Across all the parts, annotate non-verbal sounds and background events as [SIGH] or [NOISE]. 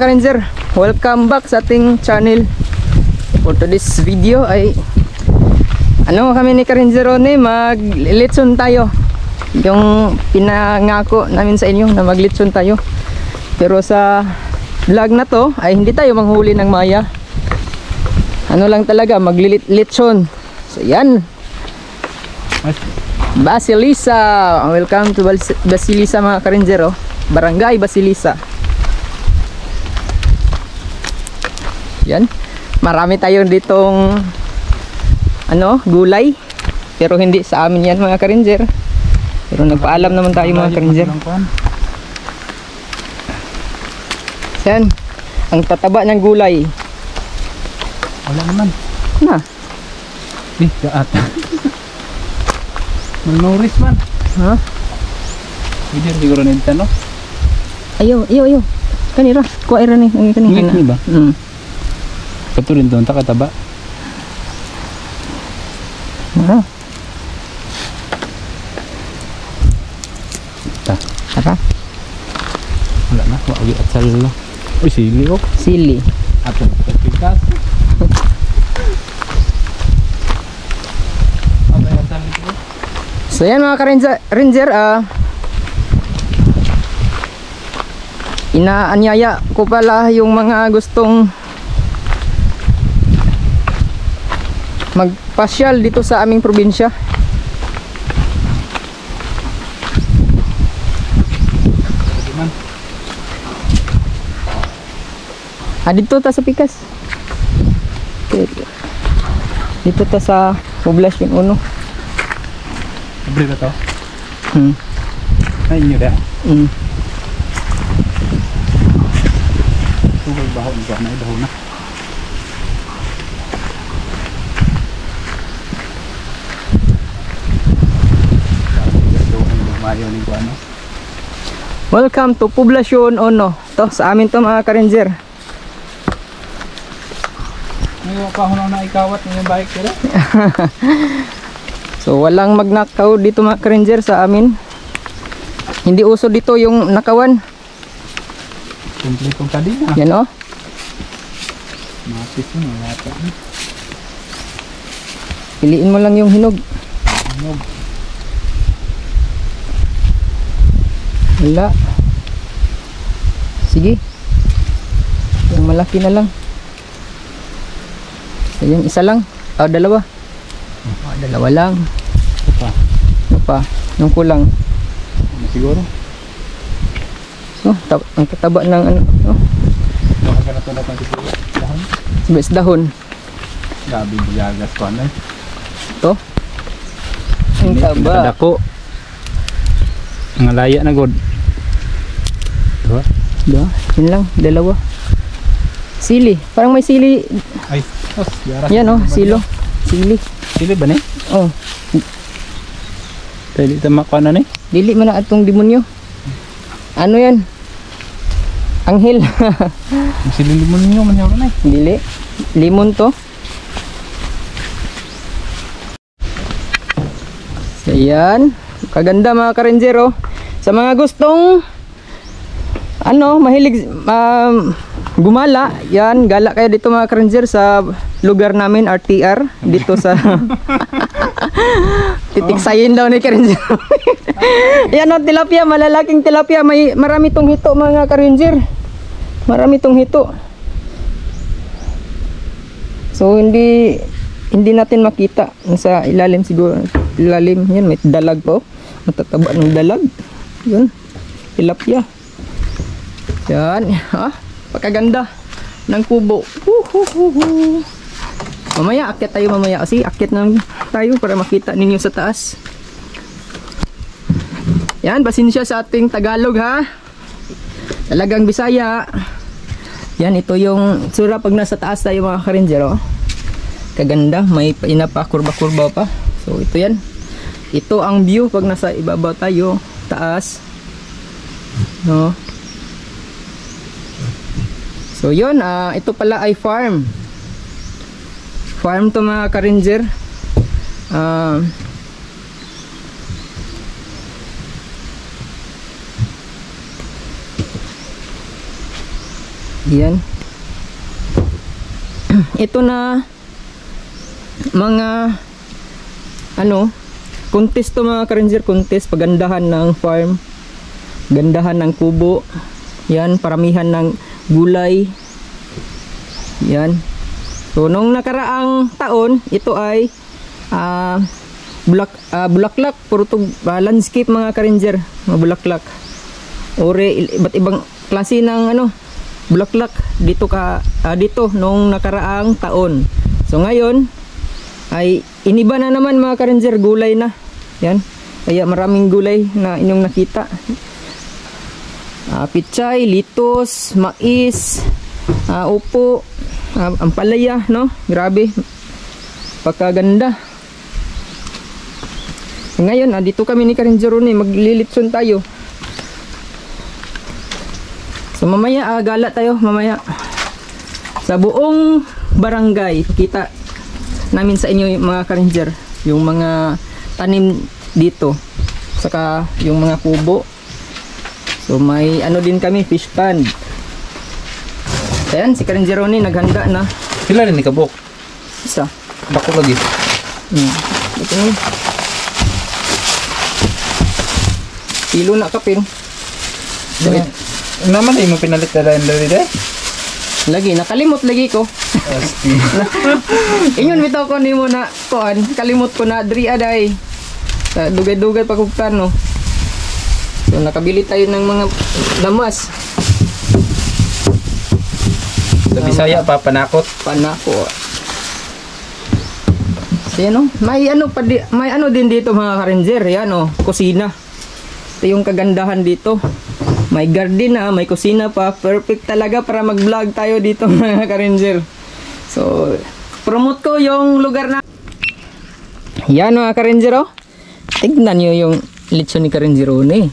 mga welcome back sa ating channel. For today's video ay ano kami ni ka-ranger Ronnie, mag-litson tayo. Yung pinangako namin sa inyo na mag-litson tayo. Pero sa vlog na to ay hindi tayo manghuli ng maya. Ano lang talaga, mag-litson. So yan. Basilisa. Welcome to Bas- Basilisa mga ka-ranger. Barangay Basilisa. Yan. Marami tayong ditong ano, gulay. Pero hindi sa amin yan mga ka-ranger. Pero nagpaalam naman tayo mga ka-ranger. Yan. Ang tataba ng gulay. Wala naman. Na. Eh, gaat. Malnourished man. Ha? Hindi siguro nito, no? Ayo, ayo, ayo. Kanira. Kuha ira ni. Kanina. Ngit ni ba? Hmm. Kato rin doon, takataba. Ah, Ta. tara. Wala na. Wagi at sala. Uy, sili oh. Sili. Ato na pagkikas. So yan mga ka-ranger, ranger, ah inaanyaya ko pala yung mga gustong magpasyal dito sa aming probinsya. Ah, dito ta sa Pikas. Dito, dito ta sa Poblasyon Uno. Libre na to. Hmm. Ay, inyo rin. Mm. Tubig baho ko na. Idaho na. Lumayo ni ko ano. Welcome to Poblasyon Uno. To sa amin to mga ka-ranger. May pa ako na ikawat ng bike ko [LAUGHS] So walang magnakaw dito mga ka-ranger sa amin. Hindi uso dito yung nakawan. Kumpletong kadina. Yan oh. Mapis mo, yata. Piliin mo lang yung hinog. Ano? Wala. Sige. Yung malaki na lang. Yung isa lang. O, dalawa. O, dalawa lang. Ito pa. Ano pa? Yung kulang. Ano siguro? No, tab ang tataba ng ano. No? Baka ka na ito siguro. Dahon. Sabes dahon. Gabi biyagas ko ano. Ito. Ang taba. Dako. Ang laya na god. Diba? Diba? Yun lang. Dalawa. Sili. Parang may sili. Ay, os, yara. Yan oh. Silo. Sili. Sili ba ni? Oh. Pwede ito makuha na ni? Dili man na atong demonyo. Ano yan? Anghel. [LAUGHS] Ang sili limon ninyo man yun eh. Dili. Limon to. So, yan. Kaganda mga karenjero. Sa mga gustong ano, mahilig um, gumala, yan, gala kayo dito mga karenjer sa lugar namin, RTR, dito sa [LAUGHS] titiksayin daw ni karenjer. [LAUGHS] yan o, tilapia, malalaking tilapia, may marami tong hito mga karenjer. Marami tong hito. So hindi hindi natin makita sa ilalim siguro. Ilalim yan may dalag po. Matataba ng dalag. Yun. Tilapia. Yan. Ha? Pagkaganda ng kubo. Huhuhuhu. Mamaya akyat tayo mamaya kasi akyat na tayo para makita ninyo sa taas. Yan, pasensya sa ating Tagalog ha. Talagang Bisaya. Yan, ito yung sura pag nasa taas tayo mga karinjero. Kaganda, may inapa kurba-kurba pa. So ito yan. ito ang view pag nasa ibabaw tayo, taas. No? So yun, ah, ito pala ay farm. Farm to mga ka-ranger. Ah, yan. [CLEARS THROAT] ito na mga ano contest to mga ka-ranger contest pagandahan ng farm gandahan ng kubo yan paramihan ng gulay. Yan. So nung nakaraang taon ito ay ah bulak, ah, bulaklak. Puro to ah, landscape mga ka-ranger mga bulaklak. Ore iba't ibang klase ng ano bulaklak. Dito ka ah, dito nung nakaraang taon. So ngayon ay iniba na naman mga ka-ranger gulay na. Yan. Kaya maraming gulay na inyong nakita Ah, pichay, litos, mais, ah, upo, ah, ampalaya, no? Grabe. Pagkaganda. Ngayon, ah, dito kami ni Karin Jerone, maglilitson tayo. So mamaya, ah, gala tayo, mamaya. Sa buong barangay, kita namin sa inyo mga Karinjer, yung mga tanim dito. Saka yung mga kubo. So may ano din kami, fish pond. Ayan, si Karen Jerone naghanda na. Sila rin ni Kabok. Isa. Dako lagi. Hmm. Ito yun. Kilo na kapin. So, it- Naman ay mo pinalit na rin dari day. lagi, nakalimot lagi ko. [LAUGHS] Ingon bitaw ko nimo na kuan, kalimot ko na dri aday. Dugay-dugay pagkugtan no. So nakabili tayo ng mga lamas. Sa Bisaya pa panakot. Panako. So yan oh, may ano pa di, may ano din dito mga ka-ranger, yan oh, kusina. Ito yung kagandahan dito. May garden na, may kusina pa. Perfect talaga para mag-vlog tayo dito [LAUGHS] mga ka-ranger. So, promote ko yung lugar na Yan mga ka-ranger oh. Tignan nyo yung lechon ni ka-ranger eh.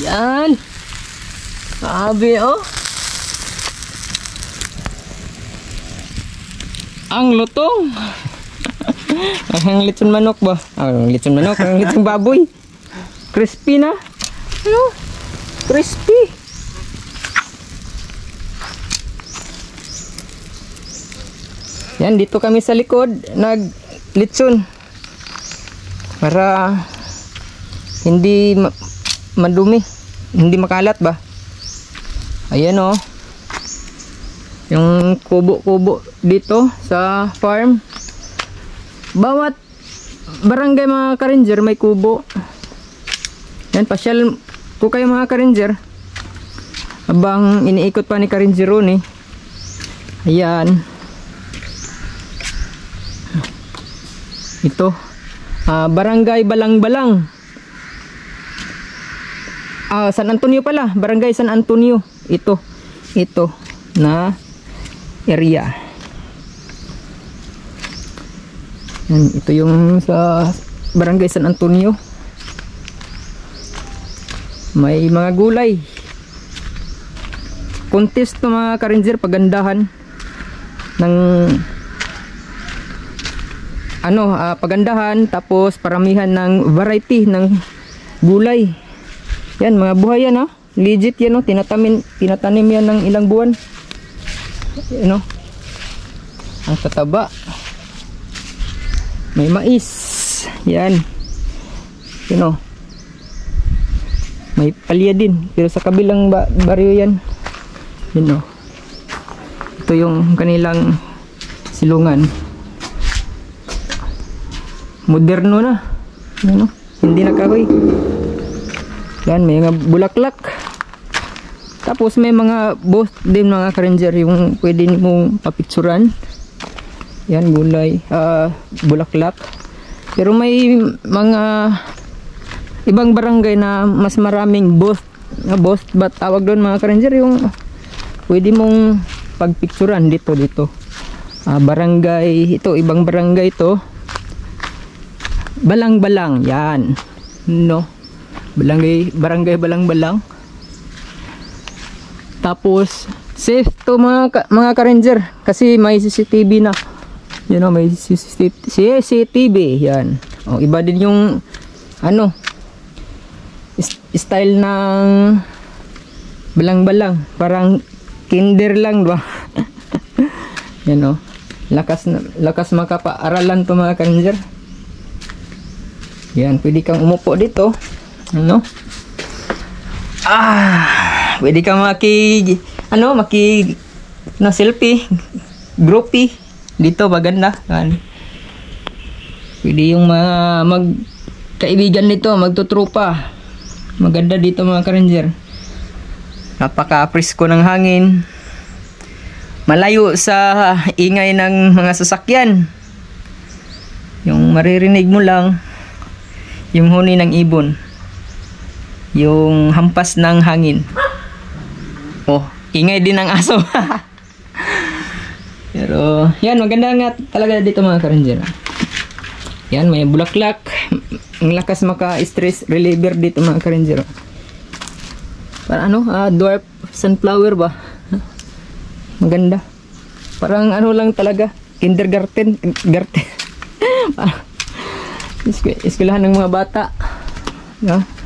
Yan. Sabi oh. Ang lutong. [LAUGHS] ang lechon manok ba? Ah, ang lechon manok, ang lechon baboy. Crispy na. Ano? Crispy. Yan, dito kami sa likod, nag lechon. Para hindi madumi, hindi makalat ba? Ayan oh. Yung kubo-kubo dito sa farm. Bawat barangay mga ka-ranger may kubo. Yan pasyal po kayo mga ka-ranger. Habang iniikot pa ni ka-ranger Ronnie ayan. Ito. Ah, barangay Balang-Balang ah, San Antonio pala barangay San Antonio ito ito na area. Yan, ito yung sa Barangay San Antonio. May mga gulay. Contest to mga ka-ranger pagandahan ng ano, ah, pagandahan tapos paramihan ng variety ng gulay. Yan, mga buhay yan ha. Legit yan oh, tinatamin, tinatanim yan ng ilang buwan. Ano? Ang tataba. May mais. Yan. Yun oh. May palya din. Pero sa kabilang ba baryo yan. Yun oh. Ito yung kanilang silungan. Moderno na. Ano? Hindi na kahoy. Yan, may mga bulaklak. Tapos may mga both din mga ka-ranger yung pwede mong papicturan. Yan, gulay, ah, bulaklak. Pero may mga ibang barangay na mas maraming both na both ba tawag doon mga ka-ranger yung pwede mong pagpicturan dito dito. Ah, barangay ito, ibang barangay ito. Balang-balang, yan. No? Barangay, barangay Balang-balang. Tapos, safe to mga, ka- mga ka-ranger. Kasi may CCTV na. You know, may CCTV. Yan. O, iba din yung, ano, style ng balang-balang. Parang kinder lang, ba? [LAUGHS] yan o. Lakas, lakas makapaaralan to mga ka-ranger. Yan, pwede kang umupo dito. Ano? Ah, pwede kang maki ano, maki na selfie, groupie dito maganda. Yan. Pwede yung mga mag kaibigan nito, magtutrupa. Maganda dito mga ka-ranger. Napaka-presko ng hangin. Malayo sa ingay ng mga sasakyan. Yung maririnig mo lang yung huni ng ibon. Yung hampas ng hangin. Oh, ingay din ng aso. [LAUGHS] Pero, yan, maganda nga talaga dito mga ka-ranger. Yan, may bulaklak. Ang lakas maka-stress reliever dito mga ka-ranger. Para ano, ah, dwarf sunflower ba? Maganda. Parang ano lang talaga, kindergarten, garten. [LAUGHS] Isk eskwelahan ng mga bata. No?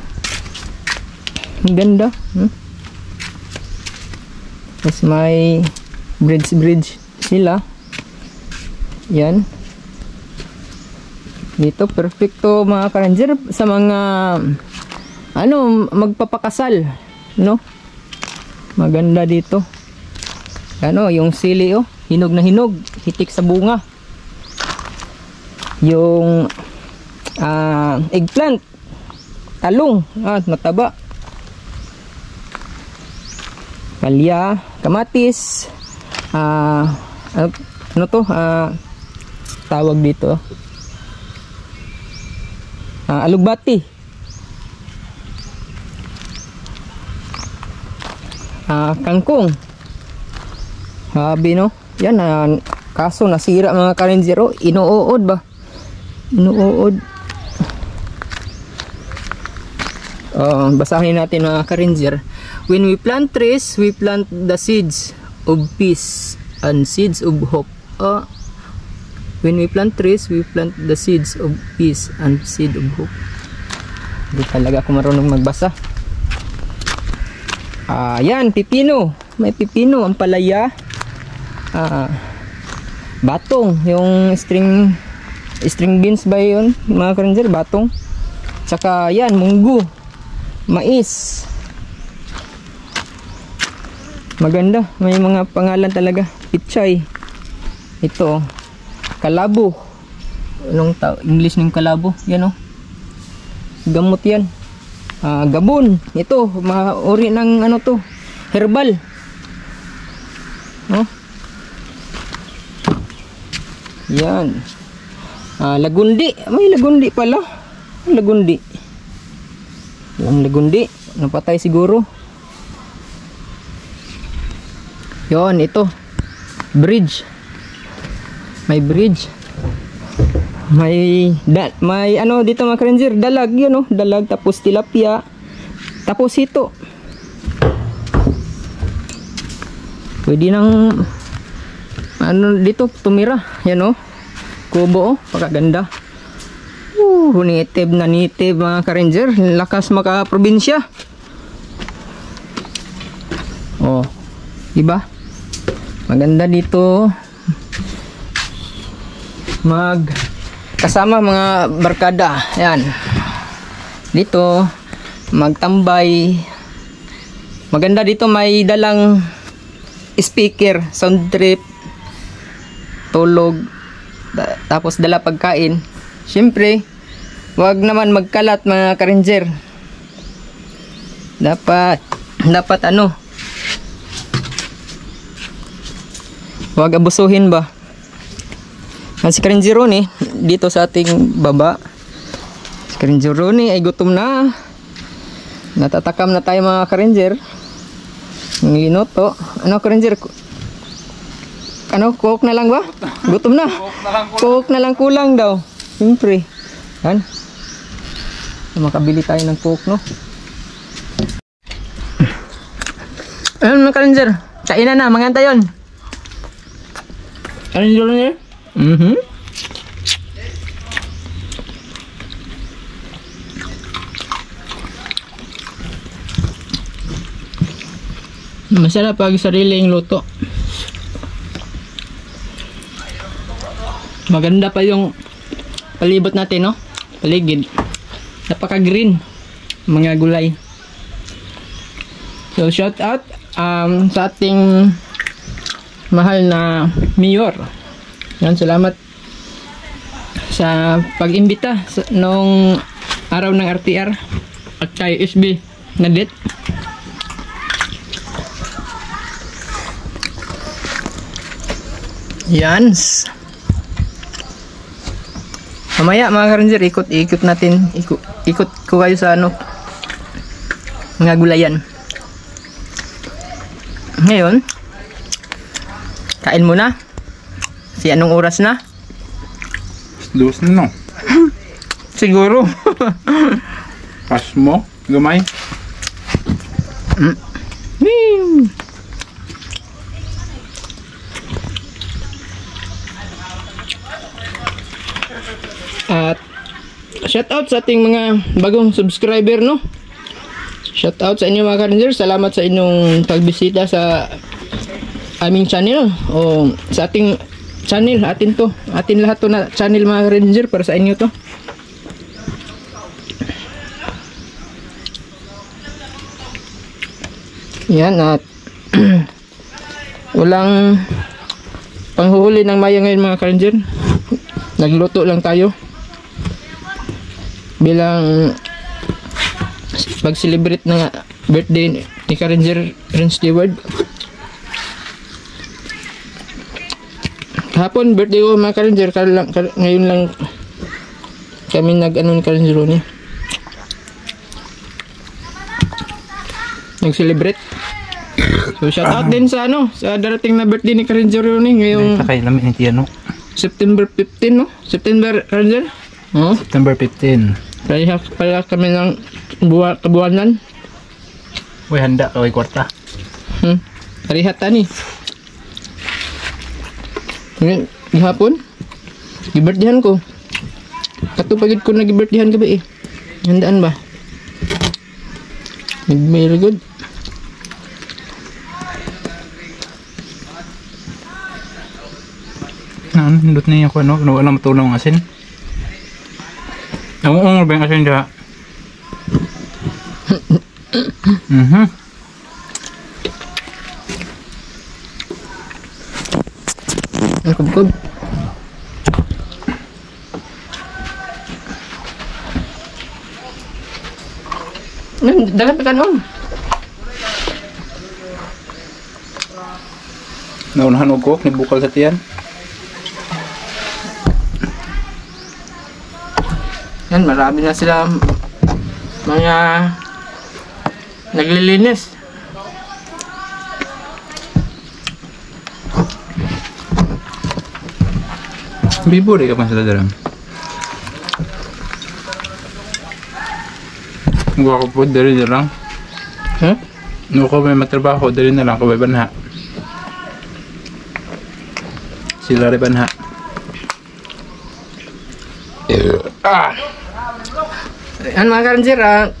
Ganda. Hmm? Tapos may bridge bridge sila. Yan. Dito perfecto mga ka-ranger sa mga ano magpapakasal, no? Maganda dito. Ano, yung sili oh, hinog na hinog, hitik sa bunga. Yung ah, eggplant, talong, ah, mataba. Palya, kamatis, ah, ano, ano to, ah, tawag dito, ah, alugbati, ah, kangkong, sabi no, yan, ah, kaso nasira mga karenzero, inuuod ba? Inuuod. Uh, basahin natin mga ka-ranger. When we plant trees, we plant the seeds of peace and seeds of hope. Uh, when we plant trees, we plant the seeds of peace and seed of hope. Hindi talaga ako marunong magbasa. Ah, yan, pipino. May pipino, ang palaya. Ah, batong, yung string string beans ba yun, mga ka-ranger, batong. Tsaka yan, munggo mais maganda. May mga pangalan talaga. Pichay. Ito kalabo. Anong ta English ng kalabo? Yan oh. Gamot yan. Ah, gabon. Ito mga uri ng ano to? Herbal. Oh. Yan. Ah, lagundi. May lagundi pala. Lagundi. Yung lagundi, napatay siguro. Yon, ito. Bridge. May bridge. May da, may ano dito mga ranger, dalag 'yun oh, dalag tapos tilapia. Tapos ito. Pwede nang ano dito tumira, yan oh. Kubo oh, pagkaganda. Uh, native na native mga ka-ranger. Lakas maka probinsya. Oh, diba? Maganda dito. Mag kasama mga barkada. Yan. Dito magtambay. Maganda dito may dalang speaker, sound trip, tulog, tapos dala pagkain. Siyempre, wag naman magkalat mga ka-ranger. Dapat, dapat ano, wag abusuhin ba. Ang si ka-ranger Ronnie, dito sa ating baba. Si ka-ranger Ronnie ay gutom na. Natatakam na tayo mga ka-ranger. Nginoto. Ano ka-ranger? Ano, coke na lang ba? Gutom na. Coke na lang kulang daw. Siyempre. Yan. Makabili tayo ng coke, no? Ayun mga karinzer. Kainan na, mga tayon. Karinzer niya? Mhm. Masarap pag sariling luto. Maganda pa yung palibot natin, no? Paligid. Napaka-green. Mga gulay. So, shout out um, sa ating mahal na mayor. Yan, salamat sa pag-imbita nung araw ng RTR at kay SB Nadet. Yan. Mamaya mga karinjer, ikot-ikot natin. Ikot, ikot ko kayo sa ano. Mga gulayan. Ngayon, kain muna. Si anong oras na? Dos na no. [LAUGHS] Siguro. [LAUGHS] Pas mo. Gamay. Hmm. At shout out sa ating mga bagong subscriber no. Shout out sa inyo mga ka Salamat sa inyong pagbisita sa aming channel o sa ating channel atin to. Atin lahat to na channel mga ranger para sa inyo to. Yan at [CLEARS THROAT] walang panghuhuli ng maya ngayon mga ka-ranger. Nagluto lang tayo bilang pag-celebrate ng birthday ni ka-ranger Ren Stewart. Hapon birthday ko mga ka-ranger kal- lang- kal- ngayon lang kami nag-ano ni ka-ranger ni. Nag-celebrate. So shout out [COUGHS] din sa ano, sa darating na birthday ni Karinzer Ronnie ngayong Takay lamin ni Tiano. September 15 no? September Karinzer? Oh, September 15. kaya pala kami ng buwa, kabuwanan. Uy, handa ka kay kwarta. Hmm. Parihata ni. Ngayon, gihapon, gibirthdayan ko. Katupagid ko na gibirthdayan gabi eh. Handaan ba? Very good. Ano, hindot niya ko ano, wala matulong asin. Ang ungol ba yung asin diya? [COUGHS] Mhm. Ang kubkob. Nan, dagat pa kanon. Naunahan ko, nibukal sa tiyan. Yan, marami na sila mga naglilinis. Bibo rin ka pa sila dalang. Gwa ko po, dali na lang. Huh? No ko may matrabaho, dali na lang ko may banha. Sila rin banha. Ah! Yan mga karanjir, ah,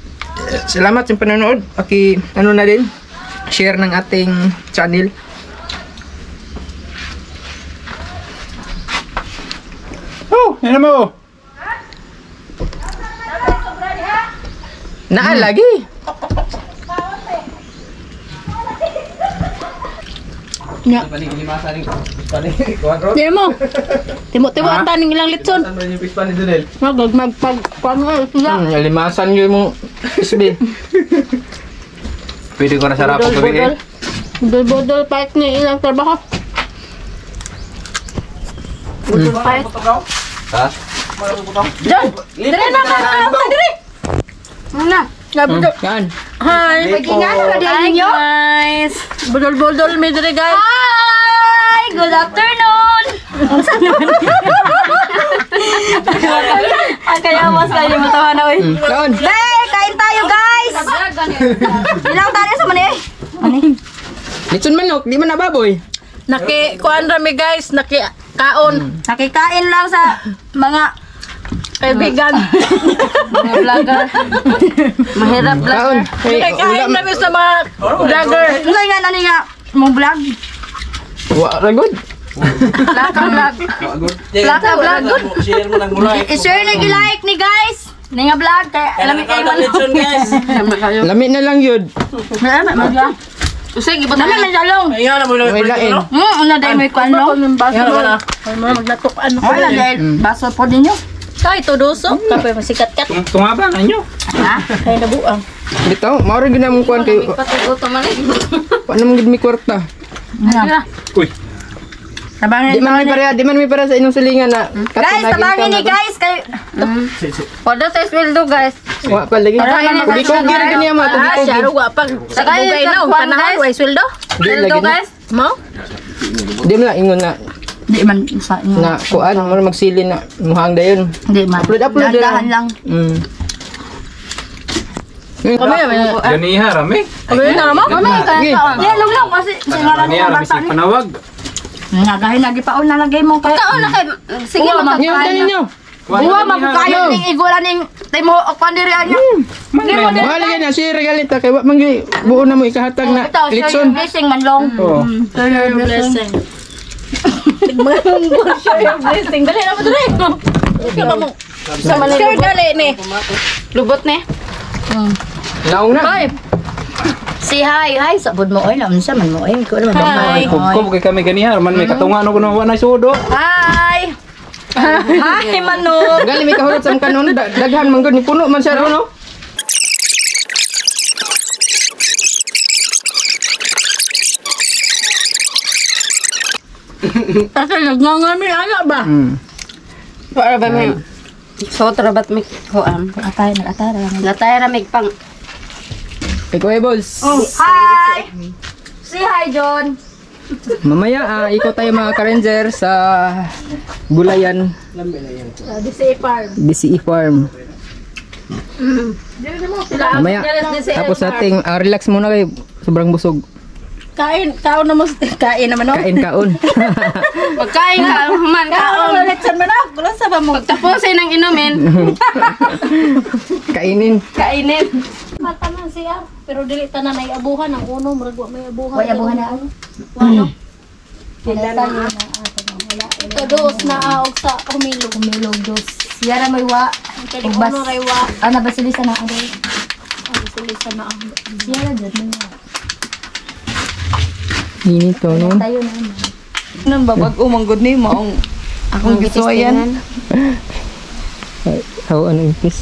salamat sa panonood. Paki, ano na din, share ng ating channel. Yan mo! Naa lagi. Nya. Dili mo. Timo-timo Ha? ang taning ilang litson. Magag magpag pano sila. Hmm, limasan yun mo, SB. Pwede ko na sarap ko eh. Budol-budol pahit ni ilang trabaho. Budol pahit. Ha? John! Dire na ka! Ka dire! Ano? Hmm, yan. Hi! Pag-ingatan na din ninyo. guys! Budol-budol may guys! Hi! Good afternoon! [LAUGHS] Kaya mas kayo matawa na oy. Kaon. Hey, kain tayo guys. Ilang tayo sa mani? Ani? Litson manok, di man nababoy. Naki, kuan rami guys, naki kaon. Nakikain lang sa mga Kaibigan. mga vlogger. Mahirap vlogger. Hey, Kaya kain ulam. namin sa mga vlogger. Ano nga nani nga mong vlog? Wa ragod. Laka vlog. Laka vlog. Share mo lang mula. I-share na like ni guys. Ni nga vlog kay alam kayo. Lechon guys. Lami na lang yun. Na na magla. Usig ibot na man salong. Ayan na mo lang. May lain. Hmm, una dai may kwan no. Baso mo. Ay mo maglatok ano. Wala dai baso po ninyo. Kay tuduso, kapay masikat kat. Tungaba na nyo. Ha? Kay nabuang. Bitaw, mao rin ginamong kuan kay Patugo to man. Paano [LAUGHS] mo gid mi kwarta? Uy. Tabangan Di man mi para, di man mi para sa inyong silingan na. Guys, tabangan ni guys kay Podo sa sweldo guys. Wa pa lagi. Kubi ko gyud gani ama kubi Ah, ko. sa Sakay bugay sa na, kwan, panahon guys. way sweldo. Di lagi na. guys. Mo? Di man lang ingon na Di man sa inyo. na kuan mo magsili na muhang dayon. Di man. Upload, upload Dahan lang. Mm. Kami naman. Ganiha rami. Kami na mo. Kaya Sige. kaon. Di, lug lang kasi Ganiha mo rami bata si ni. panawag. Nagahin lagi pa na lagay mo kay. Kaon na kay sige man. Ngayon tayo ninyo. Uwa magkayo ning igulan ning timo o pandiri anya. Di mo din. Wala yan na si regalita kay wa man gyud buo na mo ikahatag na Ito, share your litson. blessing man long. Oo. Share your blessing. [LAUGHS] Share your blessing. Dali na mo dali. Kaya mo. Sa man Share dali ni. Lubot ni. Naong na. Si hi, hi sabod mo oy, lamun sa man mo oy. Ko naman Hi. Kubkob kay kami ganiha. Man may katunga no kuno wa na sudo. Hi. Hi manok. Gali mi kahurot sa kanon da- daghan man gud ni puno man siya no. Kasi nagngangami ana ba? Mm. Para ba may so trabat mi kuan. Atay na atay ra. Latay ra mi pang Ikaw eh, balls. Hi. Si hi John. Mamaya ah, ikaw tayo mga ka-ranger sa Gulayan Disi farm. BCE Farm. Mamaya. Tapos ating ah, relax muna kayo. Sobrang busog. Kain, kaon na mo. [LAUGHS] Kain naman no. Kain kaon. [LAUGHS] pagkain ka man Kaon kaon. ulit sa manak. Wala sa ba mo? Tapusin ang inumin. [LAUGHS] Kainin. Kainin. Mata man siya. Pero dili tanan ay abuhan ang uno, murag wa may abuhan. Wala buhan na. Ano? Wala tayo na. Todos na aog sa humilog. Kumilog dos. Yara may wa. Ray wa. Ana ba sila sa na? Ang silisa na ang. Yara jud may wa. Init to, no? Tayo na. ano. Nang babag umanggod ni mo ang akong gusto yan. [LAUGHS] How ano impis.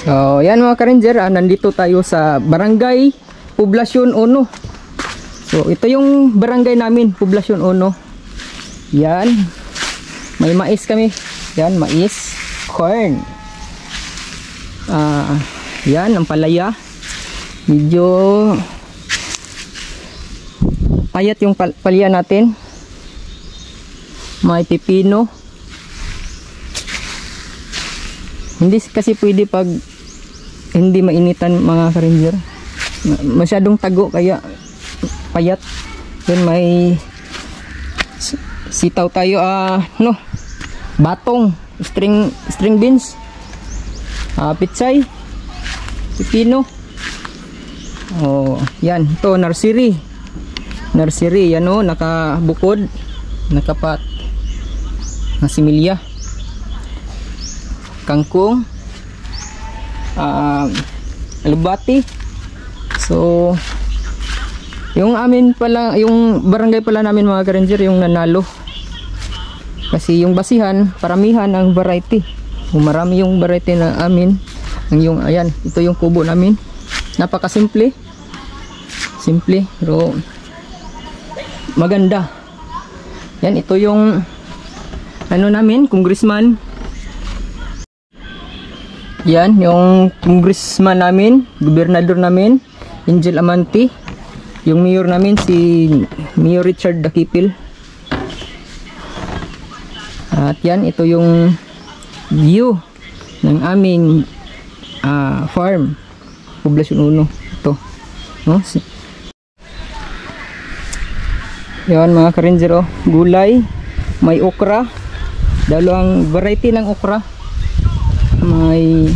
So, yan mga ka-ranger, ah, nandito tayo sa Barangay Poblasyon 1. So, ito yung barangay namin, Poblasyon 1. Yan. May mais kami. Yan, mais. Corn. Ah, yan, ang palaya. Medyo payat yung pal palya natin. May pipino. Hindi kasi pwede pag hindi mainitan mga ka-ranger. Ma- Masyadong tago kaya payat. Yun may sitaw tayo ah no batong string string beans ah pitsay pipino oh yan ito nursery nursery yan o nakabukod nakapat na similya kangkong ah alubati. So yung amin pala yung barangay pala namin mga ka-ranger yung nanalo. Kasi yung basihan paramihan ang variety. Marami yung variety na amin ang yung ayan ito yung kubo namin. Napakasimple. Simple pero maganda. Yan ito yung ano namin congressman yan yung congressman namin gobernador namin Angel Amante yung mayor namin si Mayor Richard Dakipil at yan ito yung view ng aming ah, farm. Poblasyon 1. Ito. No? Yan mga ka-ranger oh. Gulay. May okra. Dalawang variety ng okra. May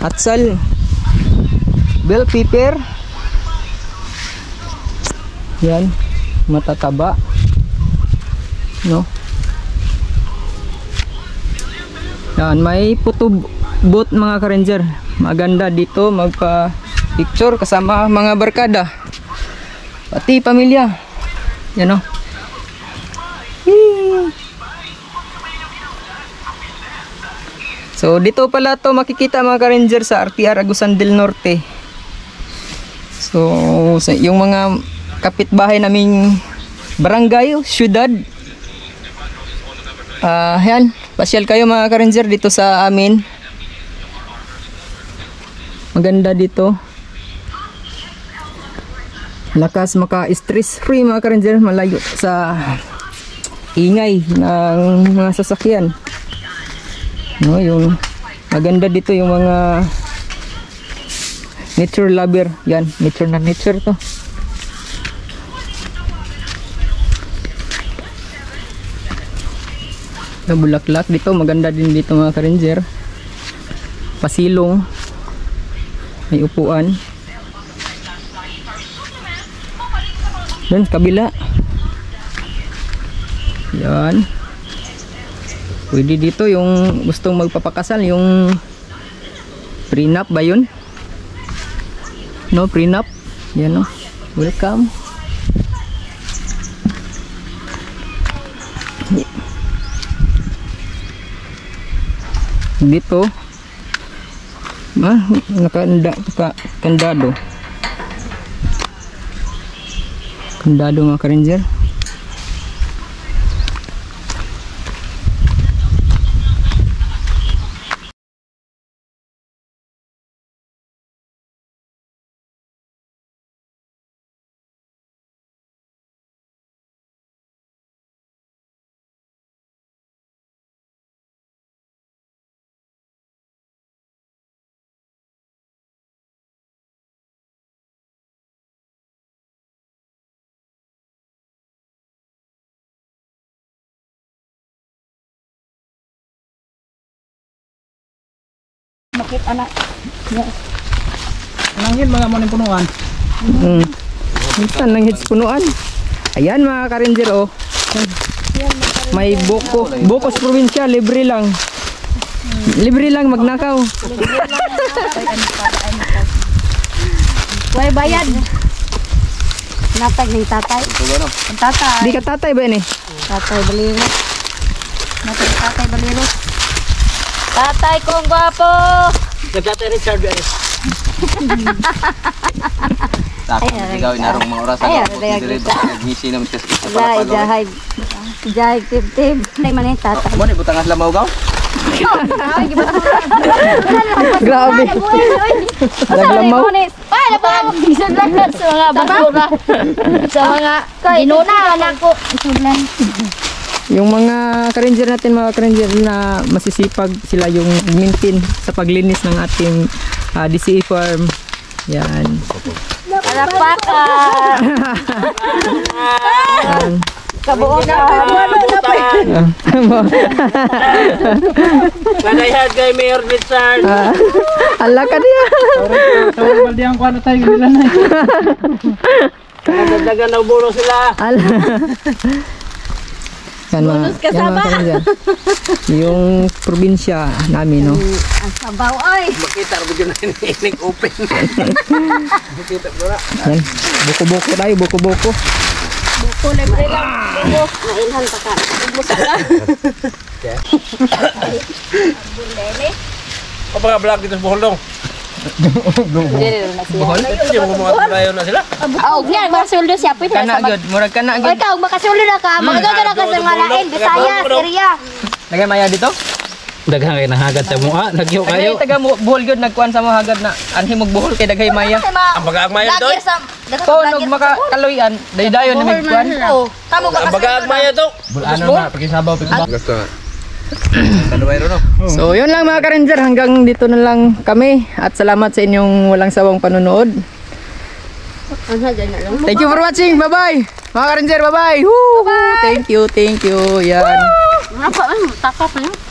atsal. Bell pepper. Yan. Matataba. No? Yan, may photo booth mga ka-ranger. Maganda dito magpa picture kasama mga barkada. Pati pamilya. Yan o. Yee. So dito pala to makikita mga ka-ranger sa RTR Agusan del Norte. So yung mga kapitbahay naming barangay, syudad. Ah, yan. Pasyal kayo mga ka-ranger dito sa amin. Maganda dito. Lakas maka-stress free mga ka-ranger. Malayo sa ingay ng mga sasakyan. No, yung maganda dito yung mga nature lover. Yan, nature na nature to. na bulaklak dito maganda din dito mga ka-ranger. Pasilong. May upuan. Doon kabila. Yan pwede dito yung gustong magpapakasal yung prenup ba yun? No prenup? Yan no? Welcome. Dito. Ah, nakanda ka, kandado. Kandado mga ka-ranger Nangin mga mo punuan. mm. minsan lang hits punuan ayan mga ka-ranger oh may boko bokos probinsya libre lang libre lang magnakaw Way bayad. Natag ng tatay. Ang tatay. di ka tatay ba ini Tatay baliro. Natag tatay baliro. Tatay kong gwapo. Tapos Ay, ikaw inarong mga oras Ay, aray, aray, Dire aray. ngisi naman kasi sa Wala, palapalo. ijahay. Ijahay tib-tib. Ay, man yung tatay. Gaw? grabe naglamaw Ay, napag isudlan sa mga basura. sa mga ginuna anak ko. Yung mga ka-ranger natin, mga ka-ranger na masisipag sila yung maintain sa paglinis ng ating ah, DCE farm. Yan. Alapaka. Yan. Kabuo na. Panayan kay Mayor. Ah, ala ka niya. Tawag baldi ang kuano tayo nila [LAUGHS] na. Nagdagan ng bulo sila. Ala. Yan mga, yan mga ka-ranger. Yung probinsya namin, no? Ang sabaw, ay. Makita ro gyud na inig open. Yan. Buko-buko tayo, buko-buko. Nainhan pa ka. Kapag vlog dito sa Bohol Buhol? Mga tayo na sila. Oh, yan, makasuldo siya. Pwede na sa gyud, murag kana O gyud. ikaw, makasuldo na ka. Magagawa na ka sa mga lain. Bisaya, Syria. Lagay maya dito. Daghang kay nahagad sa mua, nagyo kayo. taga buhol nagkuan sa mga hagad na anhi mog buhol kay daghay maya. Ang pag-aagmaya doy. Lagir sa... So nog makakaloyan, daydayon na. Oo. Tamo ba Ang pag-aagmaya to. Bulano na, pakisabaw, pakisabaw. Kaluway [CLEARS THROAT] ro no. So, yun lang mga ka-ranger. Hanggang dito na lang kami. At salamat sa inyong walang sawang panonood. Thank you for watching. Bye-bye. Mga ka-ranger, bye-bye. Woo! Thank you, thank you. Yan. Apa, ay, takap na yun.